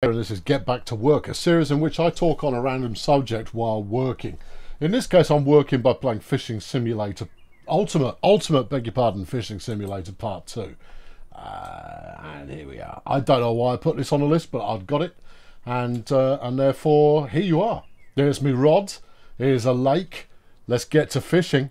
this is Get Back to Work, a series in which I talk on a random subject while working. In this case, I'm working by playing Fishing Simulator Ultimate, Ultimate, beg your pardon, Fishing Simulator Part 2. Uh, and here we are. I don't know why I put this on the list, but I've got it. And, uh, and therefore, here you are. There's me rod. Here's a lake. Let's get to fishing.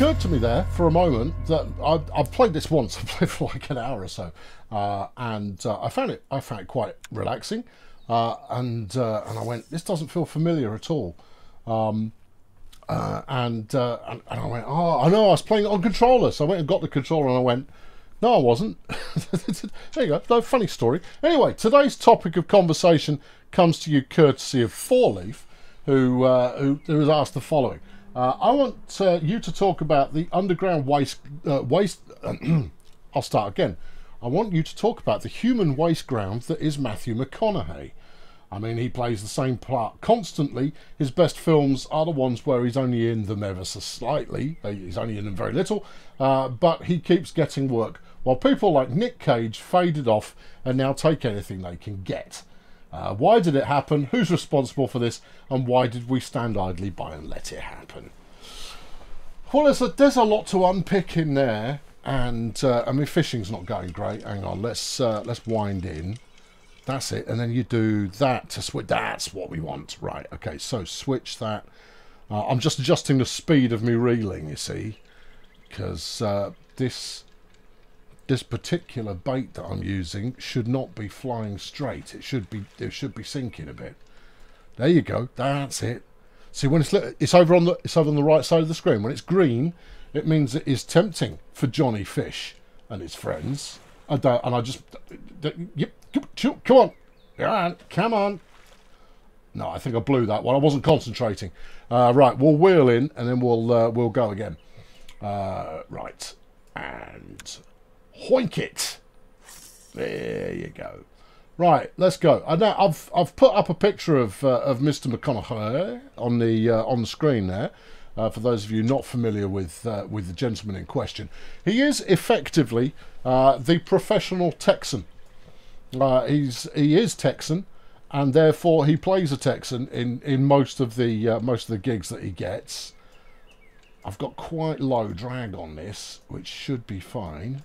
Occurred to me there for a moment that I, have played this once. I played for like an hour or so, uh, and uh, I found it. I found it quite relaxing, uh, and uh, and I went, this doesn't feel familiar at all. Um, uh, and, uh, and, and I went, oh, I know, I was playing it on controller, so I went and got the controller, and I went, no, I wasn't. there you go. No funny story. Anyway, today's topic of conversation comes to you courtesy of Four Leaf, who who, who has asked the following. Uh, I want uh, you to talk about the underground waste. Uh, waste. I'll start again. I want you to talk about the human waste ground that is Matthew McConaughey. I mean, he plays the same part constantly. His best films are the ones where he's only in them ever so slightly. He's only in them very little, uh, but he keeps getting work. While people like Nick Cage faded off and now take anything they can get. Uh, why did it happen? Who's responsible for this? And why did we stand idly by and let it happen? Well, there's a, there's a lot to unpick in there, and uh, I mean fishing's not going great. Hang on, let's uh, let's wind in. That's it, and then you do that to switch. That's what we want, right? Okay, so switch that. Uh, I'm just adjusting the speed of me reeling, you see, because uh, this this particular bait that I'm using should not be flying straight. It should be it should be sinking a bit. There you go. That's it. See when it's it's over on the it's over on the right side of the screen. When it's green, it means it is tempting for Johnny Fish and his friends. And, uh, and I just yep, come on, on, come on. No, I think I blew that one. I wasn't concentrating. Uh, right, we'll wheel in and then we'll uh, we'll go again. Uh, right, and Hoink it. There you go. Right, let's go. I know I've I've put up a picture of uh, of Mr. McConaughey on the uh, on the screen there. Uh, for those of you not familiar with uh, with the gentleman in question, he is effectively uh, the professional Texan. Uh, he's he is Texan, and therefore he plays a Texan in in most of the most of the gigs that he gets. I've got quite low drag on this, which should be fine.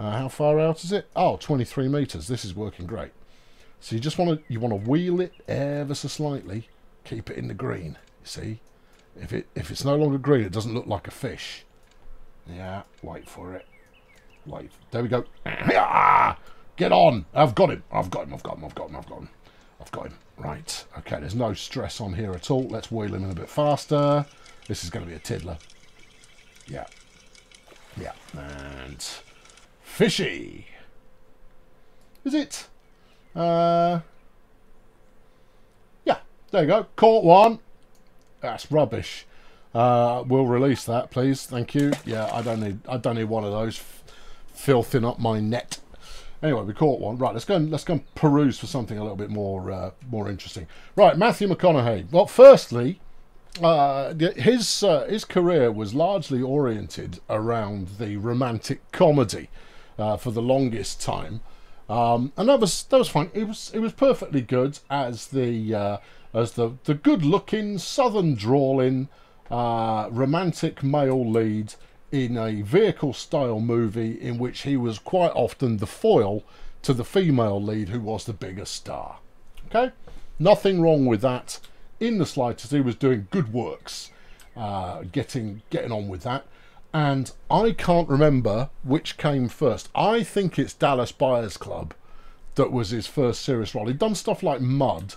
Uh, how far out is it? Oh, 23 meters. This is working great. So you just want to you want to wheel it ever so slightly, keep it in the green. You see, if it if it's no longer green, it doesn't look like a fish. Yeah, wait for it. Wait, there we go. Get on! I've got him. I've got him. I've got him. I've got him. I've got him. I've got him. Right. Okay. There's no stress on here at all. Let's wheel him in a bit faster. This is going to be a tiddler. Yeah. Yeah. And fishy. Is it? Uh, yeah, there you go. Caught one. That's rubbish. Uh, we'll release that, please. Thank you. Yeah, I don't need. I don't need one of those filthing up my net. Anyway, we caught one. Right, let's go and let's go and peruse for something a little bit more uh, more interesting. Right, Matthew McConaughey. Well, firstly, uh, his uh, his career was largely oriented around the romantic comedy uh, for the longest time, um, and that was that was fine. It was it was perfectly good as the uh, as the the good looking southern drawling uh, romantic male lead in a vehicle style movie in which he was quite often the foil to the female lead who was the bigger star. Okay, nothing wrong with that in the slightest. He was doing good works, uh, getting getting on with that and I can't remember which came first. I think it's Dallas Buyers Club that was his first serious role. He'd done stuff like Mud,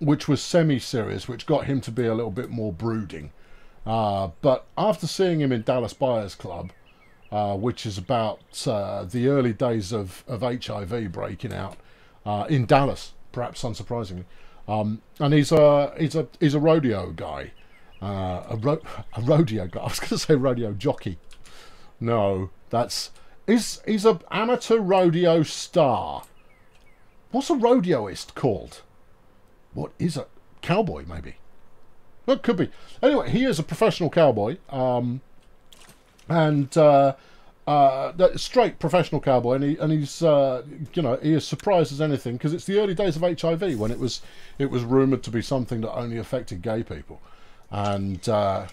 which was semi-serious, which got him to be a little bit more brooding. Uh, but after seeing him in Dallas Buyers Club, uh, which is about uh, the early days of, of HIV breaking out uh, in Dallas, perhaps unsurprisingly, um, and he's a he's a he's a rodeo guy uh, a, ro- a rodeo guy. I was going to say rodeo jockey. No, that's is he's an amateur rodeo star. What's a rodeoist called? What is a cowboy? Maybe. It could be. Anyway, he is a professional cowboy, um, and uh, uh, straight professional cowboy, and he and he's uh, you know he is surprised as anything because it's the early days of HIV when it was it was rumored to be something that only affected gay people, and uh,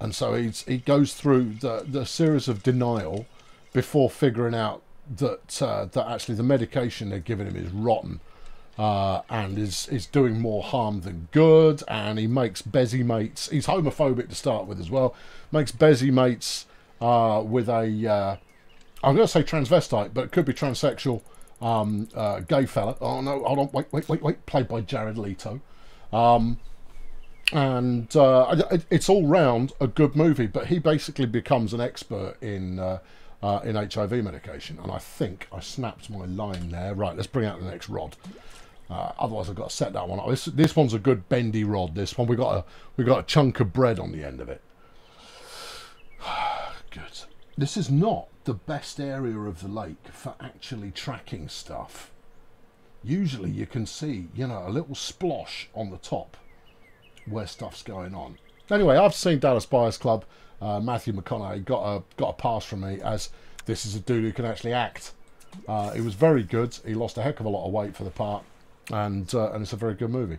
and so he's he goes through the the series of denial before figuring out that uh, that actually the medication they're giving him is rotten. Uh, and is is doing more harm than good, and he makes Bezzy mates. He's homophobic to start with as well. Makes Bezzy mates uh, with a, uh, I'm going to say transvestite, but it could be transsexual um, uh, gay fella. Oh no, hold on, wait, wait, wait, wait. Played by Jared Leto. Um, and uh, it's all round a good movie, but he basically becomes an expert in uh, uh, in HIV medication. And I think I snapped my line there. Right, let's bring out the next rod. Uh, otherwise, I've got to set that one up. This, this one's a good bendy rod. This one we got a we got a chunk of bread on the end of it. Good. This is not the best area of the lake for actually tracking stuff. Usually you can see, you know, a little splosh on the top where stuff's going on. Anyway, I've seen Dallas Buyers Club. Uh, Matthew McConaughey got a got a pass from me as this is a dude who can actually act. Uh, it was very good. He lost a heck of a lot of weight for the part, and uh, and it's a very good movie.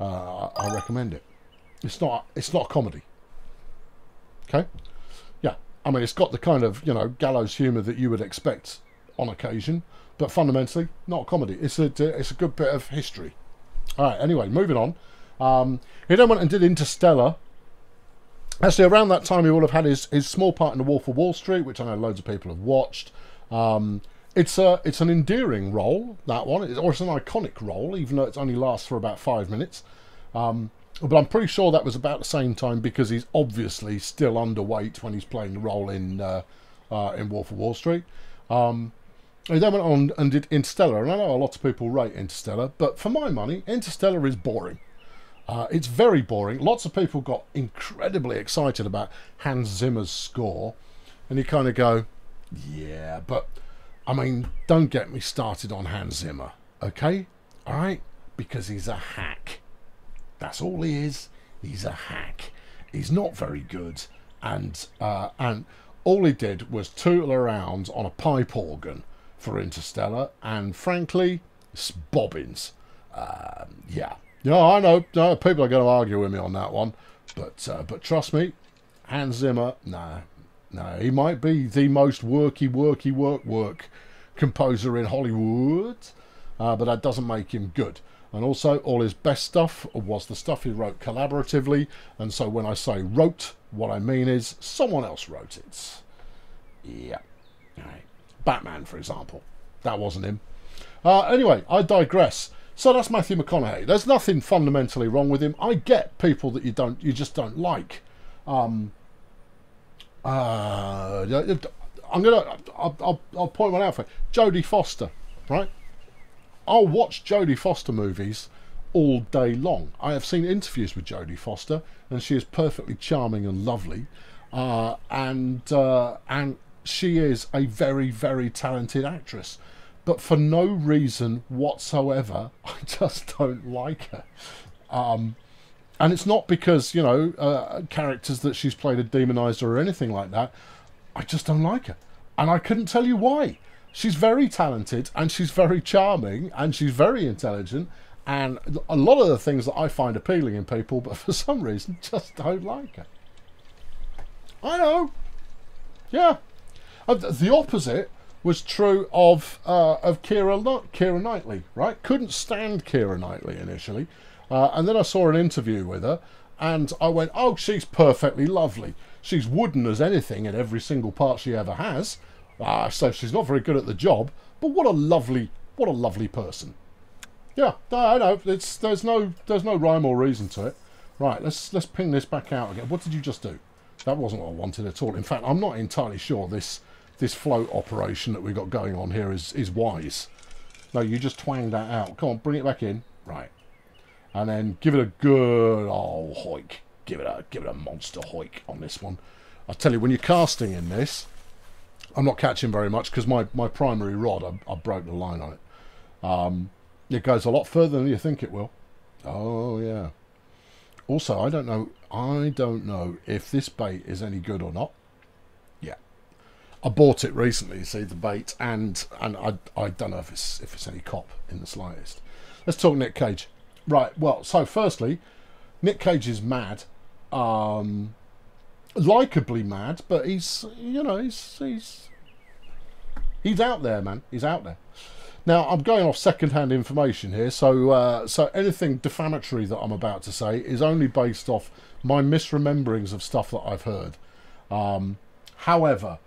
Uh, I, I recommend it. It's not it's not a comedy. Okay. Yeah. I mean, it's got the kind of you know gallows humour that you would expect on occasion, but fundamentally not a comedy. It's a it's a good bit of history. All right. Anyway, moving on. Um, he then went and did Interstellar. Actually, around that time, he will have had his, his small part in The Wolf of Wall Street, which I know loads of people have watched. Um, it's a it's an endearing role that one, or it's an iconic role, even though it only lasts for about five minutes. Um, but I'm pretty sure that was about the same time because he's obviously still underweight when he's playing the role in uh, uh, in Wolf of Wall Street. Um, he then went on and did Interstellar, and I know a lot of people rate Interstellar, but for my money, Interstellar is boring. Uh, it's very boring. Lots of people got incredibly excited about Hans Zimmer's score, and you kind of go, yeah, but I mean, don't get me started on Hans Zimmer, okay? All right? Because he's a hack. That's all he is. He's a hack. He's not very good, and uh, and all he did was tootle around on a pipe organ for Interstellar, and frankly, it's bobbins. Um, yeah, yeah, I know. No, people are going to argue with me on that one, but uh, but trust me, Hans Zimmer, no, no, he might be the most worky, worky, work, work composer in Hollywood, uh, but that doesn't make him good. And also, all his best stuff was the stuff he wrote collaboratively. And so, when I say wrote, what I mean is someone else wrote it. Yeah. Right. Batman, for example. That wasn't him. Uh, anyway, I digress. So that's Matthew McConaughey. There's nothing fundamentally wrong with him. I get people that you don't, you just don't like. Um, uh, I'm gonna, I'll, I'll, I'll point one out for you. Jodie Foster, right? I'll watch Jodie Foster movies all day long. I have seen interviews with Jodie Foster, and she is perfectly charming and lovely, uh, and uh, and she is a very very talented actress. But for no reason whatsoever, I just don't like her. Um, and it's not because you know uh, characters that she's played are demonized her or anything like that. I just don't like her, and I couldn't tell you why she's very talented and she's very charming and she's very intelligent and a lot of the things that I find appealing in people, but for some reason just don't like her. I know. Yeah. Uh, the opposite was true of uh, of Keira Keira Knightley, right? Couldn't stand Keira Knightley initially, uh, and then I saw an interview with her, and I went, "Oh, she's perfectly lovely. She's wooden as anything in every single part she ever has." Ah, so she's not very good at the job, but what a lovely, what a lovely person. Yeah, I know. It's there's no there's no rhyme or reason to it. Right, let's let's ping this back out again. What did you just do? That wasn't what I wanted at all. In fact, I'm not entirely sure this this float operation that we've got going on here is is wise. No, you just twang that out. Come on, bring it back in. Right, and then give it a good old hoik. Give it a give it a monster hoik on this one. I tell you, when you're casting in this, I'm not catching very much because my, my primary rod, I, I, broke the line on it. Um, it goes a lot further than you think it will. Oh, yeah. Also, I don't know, I don't know if this bait is any good or not. I bought it recently, see the bait, and and I I don't know if it's if it's any cop in the slightest. Let's talk Nick Cage. Right. Well, so firstly, Nick Cage is mad, um, likably mad, but he's you know he's he's he's out there, man. He's out there. Now I'm going off second-hand information here, so uh, so anything defamatory that I'm about to say is only based off my misrememberings of stuff that I've heard. Um, however,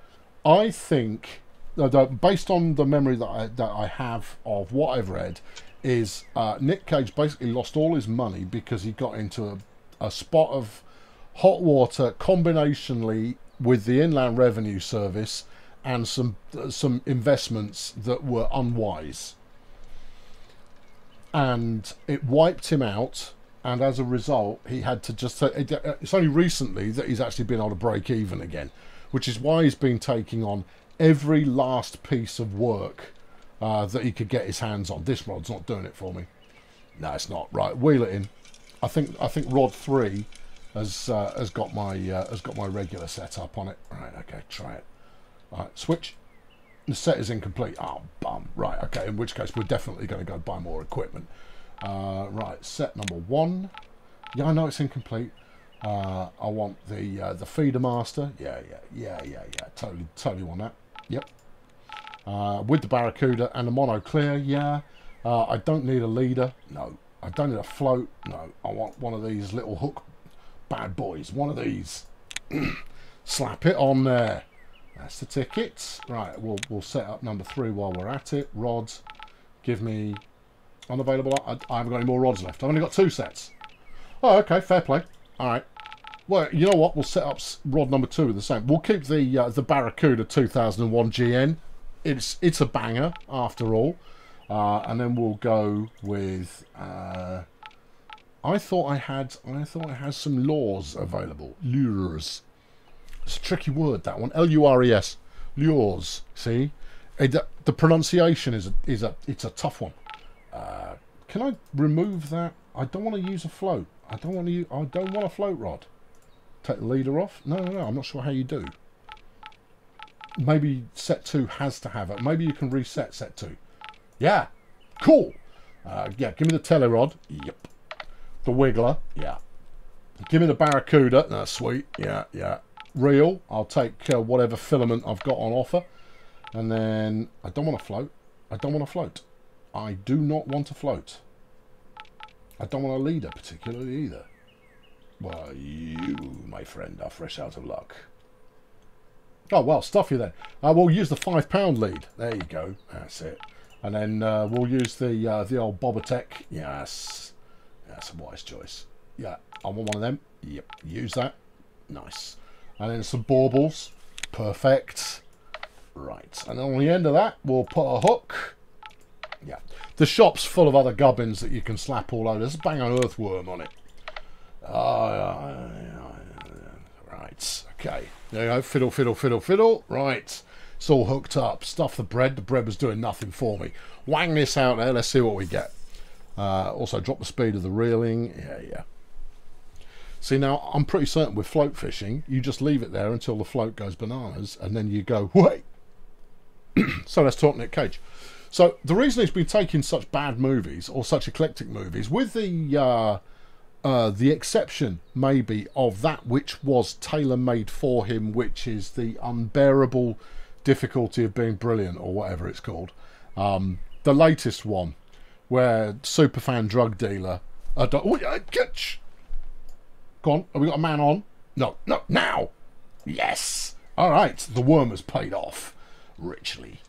I think uh, based on the memory that I, that I have of what I've read, is uh, Nick Cage basically lost all his money because he got into a, a spot of hot water combinationally with the Inland Revenue Service and some uh, some investments that were unwise. And it wiped him out and as a result he had to just uh, it's only recently that he's actually been able to break even again which is why he's been taking on every last piece of work uh, that he could get his hands on this rod's not doing it for me no it's not right wheel it in i think i think rod 3 has uh, has got my uh, has got my regular setup on it right okay try it Right, switch. The set is incomplete. Oh, bum. Right, okay, in which case we're definitely going to go buy more equipment. Uh, right, set number one. Yeah, I know it's incomplete. Uh, I want the uh, the feeder master. Yeah, yeah, yeah, yeah, yeah. Totally, totally want that. Yep. Uh, with the Barracuda and the mono clear. Yeah. Uh, I don't need a leader. No. I don't need a float. No. I want one of these little hook bad boys. One of these. Slap it on there. That's the tickets. Right, we'll, we'll set up number three while we're at it. Rods. Give me... Unavailable. I, I haven't got any more rods left. I've only got two sets. Oh, okay. Fair play. All right. Well, you know what? We'll set up rod number two the same. We'll keep the uh, the Barracuda 2001 GN. It's it's a banger after all. Uh, and then we'll go with. Uh, I thought I had I thought I had some lures available. Lures. It's a tricky word, that one. L-U-R-E-S. Lures. See? It, the pronunciation is a, is a it's a tough one. Uh, can I remove that? I don't want to use a float. I don't want to. Use, I don't want a float rod. Take the leader off. No, no, no. I'm not sure how you do. Maybe set two has to have it. Maybe you can reset set two. Yeah, cool. Uh, yeah, give me the telerod. Yep. The wiggler. Yeah. Give me the barracuda. That's sweet. Yeah, yeah reel. I'll take uh, whatever filament I've got on offer. And then I don't want to float. I don't want to float. I do not want to float. I don't want a leader particularly either. Well, you, my friend, are fresh out of luck. Oh, well, stuff you then. Uh, we'll use the five pound lead. There you go. That's it. And then uh, we'll use the uh, the old Bobatech. Yes. That's a wise choice. Yeah, I want one of them. Yep, use that. Nice and then some baubles. Perfect. Right, and on the end of that, we'll put a hook. Yeah, the shop's full of other gubbins that you can slap all over. There's a bang on earthworm on it. Uh, right, okay. There you go, fiddle, fiddle, fiddle, fiddle. Right, it's all hooked up. Stuff the bread. The bread was doing nothing for me. Wang this out there. Let's see what we get. Uh, also, drop the speed of the reeling. Yeah, yeah. See, now I'm pretty certain with float fishing, you just leave it there until the float goes bananas and then you go, wait. so let's talk Nick Cage. So the reason he's been taking such bad movies or such eclectic movies, with the uh, uh, the exception maybe of that which was tailor made for him, which is the unbearable difficulty of being brilliant or whatever it's called. Um, the latest one, where superfan drug dealer. Uh, oh, yeah, catch Go on. Have we got a man on? No. No. Now. Yes. All right. The worm has paid off richly.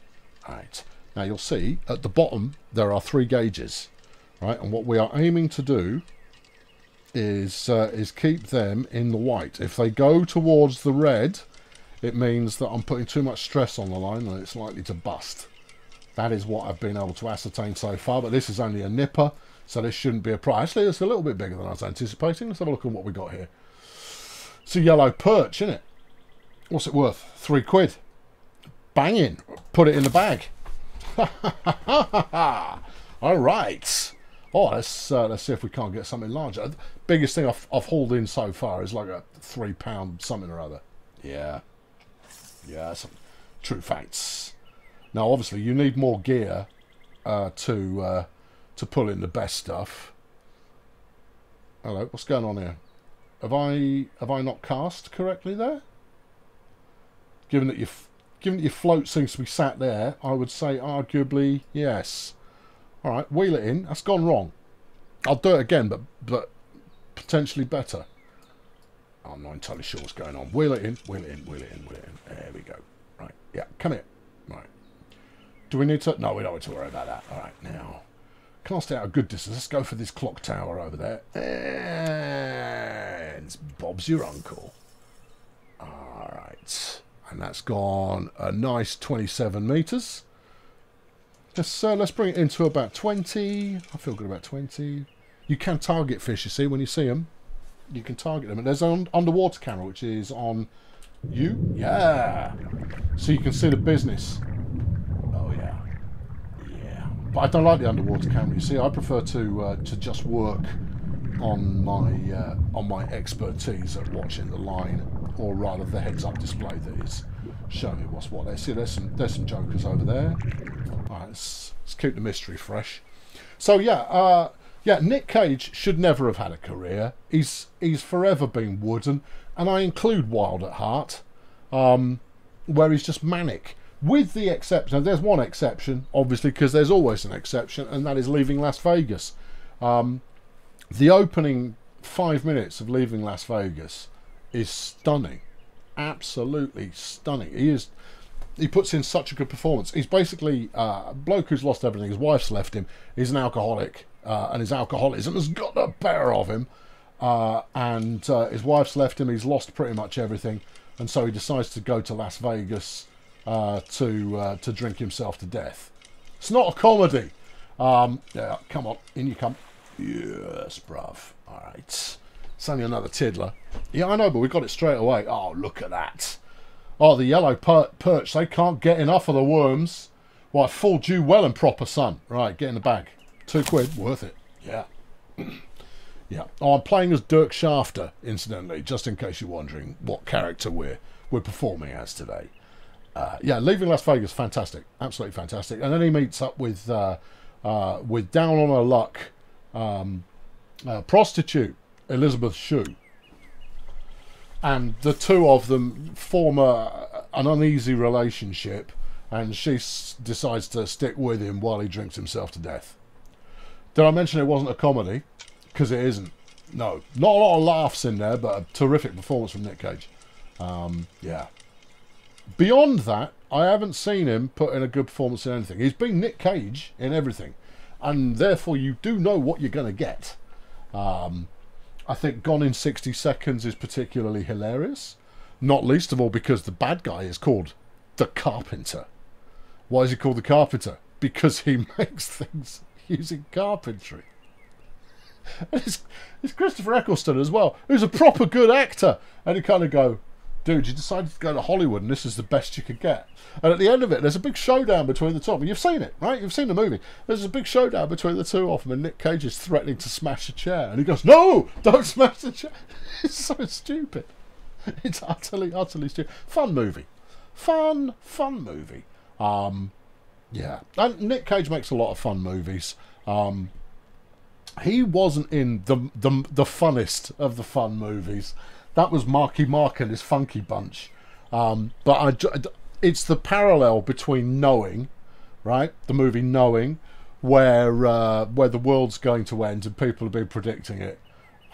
All right. Now you'll see at the bottom there are three gauges. Right. And what we are aiming to do is uh, is keep them in the white. If they go towards the red, it means that I'm putting too much stress on the line and it's likely to bust. That is what I've been able to ascertain so far, but this is only a nipper. So this shouldn't be a price. Actually, it's a little bit bigger than I was anticipating. Let's have a look at what we got here. It's a yellow perch, isn't it? What's it worth? Three quid. Banging. Put it in the bag. All right. Oh, let's uh, let's see if we can't get something larger. Biggest thing I've, I've hauled in so far is like a three pound something or other. Yeah. Yeah, some true facts. Now, obviously, you need more gear uh, to uh, to pull in the best stuff. Hello, what's going on here? Have I have I not cast correctly there? Given that you given that your float seems to be sat there, I would say arguably yes. All right, wheel it in. That's gone wrong. I'll do it again, but but potentially better. I'm not entirely sure what's going on. Wheel it in, wheel it in, wheel it in, wheel it in. There we go. Right, yeah, come here. Right. Do we need to? No, we don't need to worry about that. All right, now. Cast out a good distance. Let's go for this clock tower over there. And Bob's your uncle. All right. And that's gone a nice 27 metres. Let's, uh, let's bring it into about 20. I feel good about 20. You can target fish, you see, when you see them. You can target them. And there's an underwater camera, which is on you. Yeah. So you can see the business. Oh, yeah. Yeah. But I don't like the underwater camera. You see, I prefer to uh, to just work on my uh, on my expertise at watching the line, or rather the heads-up display that is showing me what's what. See, there's some there's some jokers over there. All right, let's, let's keep the mystery fresh. So yeah, uh, yeah, Nick Cage should never have had a career. He's he's forever been wooden, and I include Wild at Heart, um, where he's just manic. With the exception, there's one exception, obviously, because there's always an exception, and that is leaving Las Vegas. Um, the opening five minutes of leaving Las Vegas is stunning, absolutely stunning. He is he puts in such a good performance. He's basically uh, a bloke who's lost everything. His wife's left him. He's an alcoholic, uh, and his alcoholism has got the better of him. Uh, and uh, his wife's left him. He's lost pretty much everything, and so he decides to go to Las Vegas uh, to uh, to drink himself to death. It's not a comedy. Um, yeah, come on, in you come. Yes, bruv. All right. It's only another tiddler. Yeah, I know, but we got it straight away. Oh, look at that. Oh, the yellow per perch, they can't get enough of the worms. Right, full due well and proper sun. Right, get in the bag. Two quid, worth it. Yeah. yeah. Oh, I'm playing as Dirk Shafter, incidentally, just in case you're wondering what character we're we're performing as today. Uh, yeah, leaving Las Vegas, fantastic, absolutely fantastic. And then he meets up with uh, uh, with down on her luck um, uh, prostitute Elizabeth Shue, and the two of them form a, an uneasy relationship, and she s- decides to stick with him while he drinks himself to death. Did I mention it wasn't a comedy? Because it isn't. No, not a lot of laughs in there, but a terrific performance from Nick Cage. Um, yeah. Beyond that, I haven't seen him put in a good performance in anything. He's been Nick Cage in everything, and therefore you do know what you're going to get. Um, I think Gone in 60 Seconds is particularly hilarious, not least of all because the bad guy is called the Carpenter. Why is he called the Carpenter? Because he makes things using carpentry. And it's, it's Christopher Eccleston as well, who's a proper good actor. And you kind of go, dude, you decided to go to Hollywood and this is the best you could get. And at the end of it, there's a big showdown between the two of them. You've seen it, right? You've seen the movie. There's a big showdown between the two of them, and Nick Cage is threatening to smash a chair. And he goes, No, don't smash the chair. It's so stupid. It's utterly, utterly stupid. Fun movie. Fun, fun movie. Um, yeah. And Nick Cage makes a lot of fun movies. Um, he wasn't in the, the the funnest of the fun movies. That was Marky Mark and his Funky Bunch. Um, but I, it's the parallel between Knowing, right, the movie Knowing, where uh, where the world's going to end and people have been predicting it,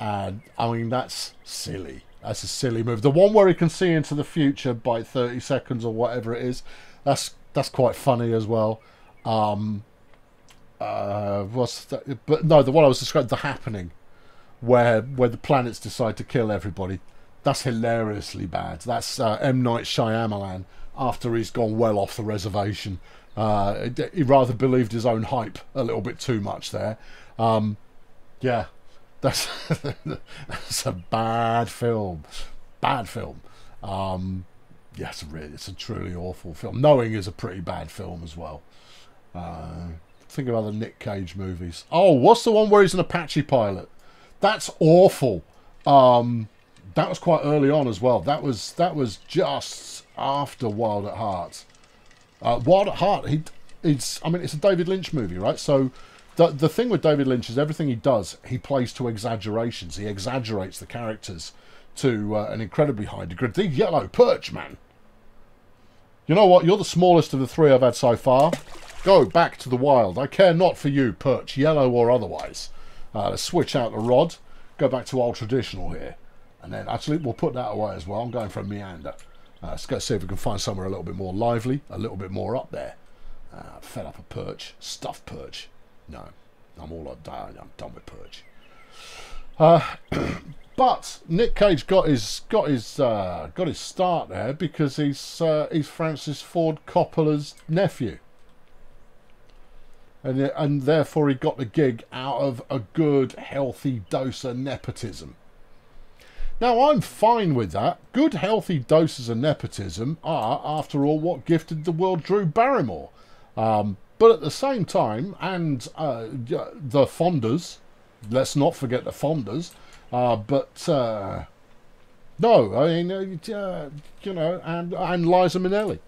and I mean that's silly. That's a silly movie. The one where he can see into the future by thirty seconds or whatever it is, that's that's quite funny as well. Um, uh, what's that? But no, the one I was describing, The Happening, where where the planets decide to kill everybody. That's hilariously bad. That's uh, M Night Shyamalan after he's gone well off the reservation. Uh, he rather believed his own hype a little bit too much there. Um, yeah, that's that's a bad film. Bad film. Um, yes, really, it's a truly awful film. Knowing is a pretty bad film as well. Uh, think of other Nick Cage movies. Oh, what's the one where he's an Apache pilot? That's awful. Um, that was quite early on as well. That was that was just after Wild at Heart. Uh, Wild at Heart, he, it's, I mean, it's a David Lynch movie, right? So the, the thing with David Lynch is everything he does, he plays to exaggerations. He exaggerates the characters to uh, an incredibly high degree. The yellow perch, man. You know what? You're the smallest of the three I've had so far. Go back to the wild. I care not for you, perch, yellow or otherwise. Uh, let's switch out the rod. Go back to old traditional here. And then, actually, we'll put that away as well. I'm going for a meander. Uh, let's go see if we can find somewhere a little bit more lively, a little bit more up there. Uh, fed up a perch, stuffed perch. No, I'm all done. I'm done with perch. Uh, but Nick Cage got his got his uh, got his start there because he's uh, he's Francis Ford Coppola's nephew, and and therefore he got the gig out of a good healthy dose of nepotism. Now, I'm fine with that. Good, healthy doses of nepotism are, after all, what gifted the world Drew Barrymore. Um, but at the same time, and uh, the Fondas, let's not forget the Fondas, uh, but uh, no, I mean, uh, you know, and, and Liza Minnelli.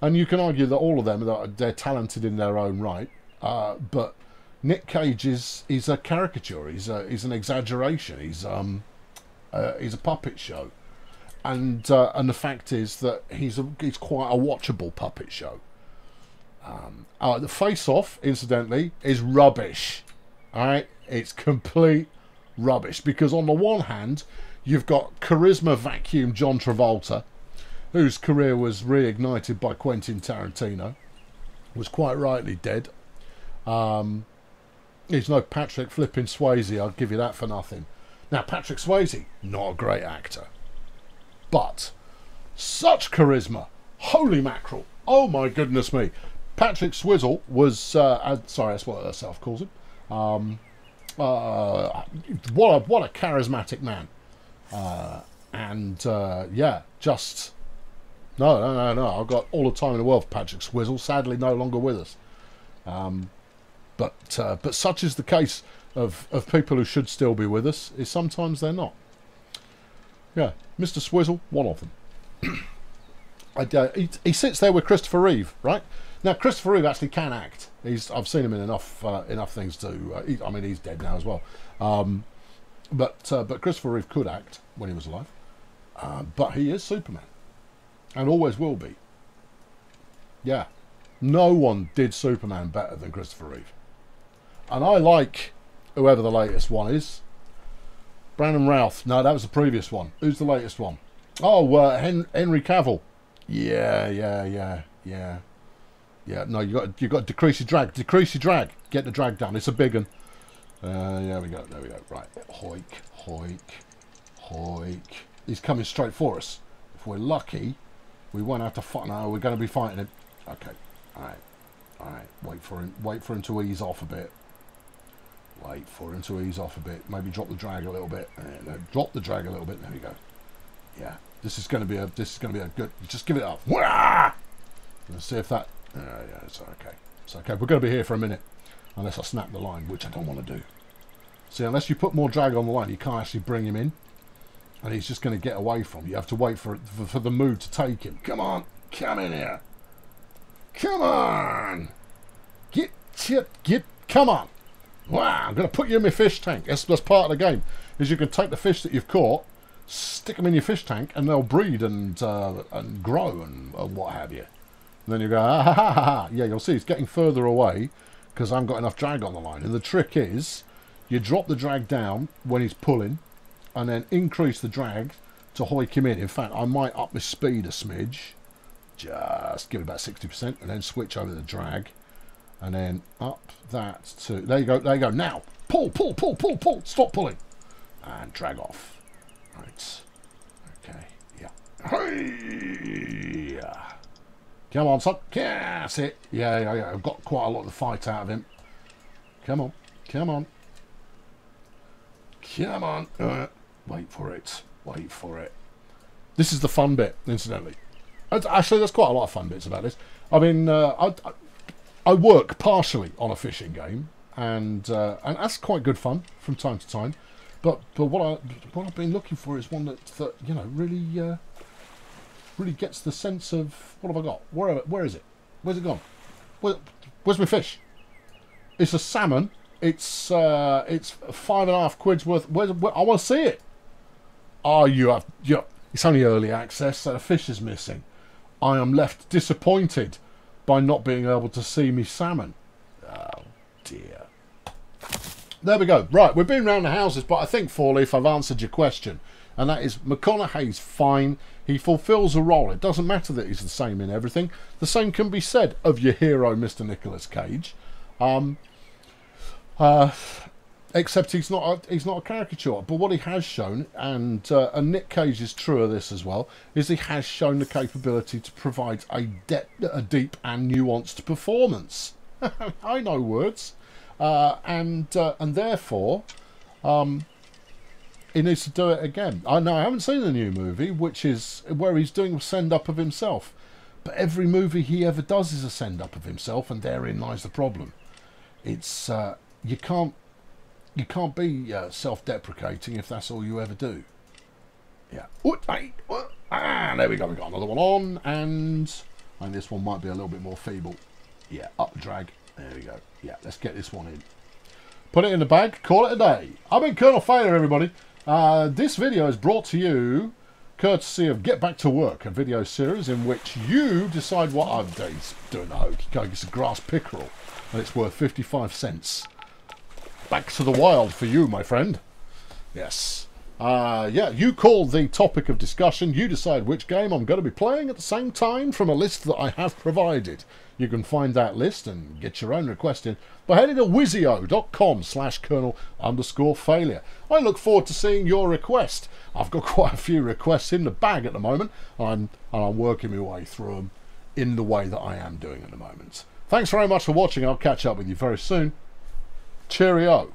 And you can argue that all of them, they're talented in their own right, uh, but Nick Cage is, is a caricature, he's, a, he's an exaggeration, he's... Um, uh, he's a puppet show, and uh, and the fact is that he's a, he's quite a watchable puppet show. Um, uh, the Face Off, incidentally, is rubbish. All right, it's complete rubbish because on the one hand, you've got charisma vacuum John Travolta, whose career was reignited by Quentin Tarantino, was quite rightly dead. Um, he's no Patrick flipping Swayze, I'll give you that for nothing. Now, Patrick Swayze, not a great actor, but such charisma. Holy mackerel. Oh my goodness me. Patrick Swizzle was, uh, sorry, that's what herself calls him. Um, uh, what, a, what a charismatic man. Uh, and uh, yeah, just, no, no, no, no. I've got all the time in the world for Patrick Swizzle, sadly no longer with us. Um, but, uh, but such is the case of, of people who should still be with us is sometimes they're not. Yeah, Mr. Swizzle, one of them. I, uh, he, he, sits there with Christopher Reeve, right? Now, Christopher Reeve actually can act. He's I've seen him in enough uh, enough things to. Uh, he, I mean, he's dead now as well. Um, but uh, but Christopher Reeve could act when he was alive. Uh, but he is Superman, and always will be. Yeah, no one did Superman better than Christopher Reeve, and I like whoever the latest one is. Brandon Routh. No, that was the previous one. Who's the latest one? Oh, uh, Hen Henry Cavill. Yeah, yeah, yeah, yeah. Yeah, no, you got you got to decrease your drag. Decrease your drag. Get the drag down. It's a big one. Uh, there we go. There we go. Right. Hoik, hoik, hoik. He's coming straight for us. If we're lucky, we won't have to fight. No, we're going to be fighting him. Okay. All right. All right. Wait for him. Wait for him to ease off a bit. Wait for him to ease off a bit. Maybe drop the drag a little bit. Uh, drop the drag a little bit. There we go. Yeah, this is going to be a this is going to be a good. Just give it up. Let's see if that. Uh, yeah, it's okay. It's okay. We're going to be here for a minute, unless I snap the line, which I don't want to do. See, unless you put more drag on the line, you can't actually bring him in, and he's just going to get away from you. You have to wait for, for for the mood to take him. Come on, come in here. Come on. Get, get, get. Come on. Wow, I'm going to put you in my fish tank. That's, that's part of the game. Is you can take the fish that you've caught, stick them in your fish tank, and they'll breed and uh, and grow and, and, what have you. And then you go, ah, ha, ha, ha, ha. Yeah, you'll see it's getting further away because I haven't got enough drag on the line. And the trick is, you drop the drag down when he's pulling, and then increase the drag to hoik him in. In fact, I might up my speed a smidge, just give it about 60%, and then switch over the drag and then up that to there you go there you go. Now pull pull pull pull pull. Stop pulling. And drag off. Right. Okay. Yeah. Hey come on son yeah that's it. Yeah, yeah yeah. I've got quite a lot of the fight out of him. Come on. Come on. Come on. Uh, wait for it. Wait for it. This is the fun bit incidentally. Actually there's quite a lot of fun bits about this. I mean uh, I, I work partially on a fishing game, and uh, and that's quite good fun from time to time. But but what I what I've been looking for is one that, that you know really uh, really gets the sense of what have I got? Where where is it? Where's it gone? Where, where's my fish? It's a salmon. It's uh, it's five and a half quid's worth. Where's, where, I want to see it. Oh, you have. You, it's only early access, so the fish is missing. I am left disappointed by not being able to see me salmon. Oh dear. There we go. Right, we've been round the houses, but I think, Four Leaf, I've answered your question. And that is McConaughey's fine. He fulfills a role. It doesn't matter that he's the same in everything. The same can be said of your hero, Mr. Nicolas Cage. Um, uh, except he's not a, he's not a caricature. But what he has shown, and uh, and Nick Cage is true of this as well, is he has shown the capability to provide a, de- a deep and nuanced performance. I know words, uh, and uh, and therefore, um, he needs to do it again. I know I haven't seen the new movie, which is where he's doing a send up of himself. But every movie he ever does is a send up of himself, and therein lies the problem. It's uh, you can't you can't be uh, self-deprecating if that's all you ever do. Yeah. What? Ah, there we go. We got another one on, and think this one might be a little bit more feeble. Yeah, up drag. There we go. Yeah, let's get this one in. Put it in the bag. Call it a day. I've been Colonel Failure, everybody. Uh, this video is brought to you courtesy of Get Back to Work, a video series in which you decide what I'm doing. Doing cokey. It's a grass pickerel, and it's worth 55 cents. Back to the wild for you, my friend. Yes. Uh, yeah, you call the topic of discussion. You decide which game I'm going to be playing at the same time from a list that I have provided. You can find that list and get your own request in by heading to wisio.com slash Colonel underscore failure. I look forward to seeing your request. I've got quite a few requests in the bag at the moment, and I'm, and I'm working my way through them in the way that I am doing at the moment. Thanks very much for watching. I'll catch up with you very soon. Cheerio.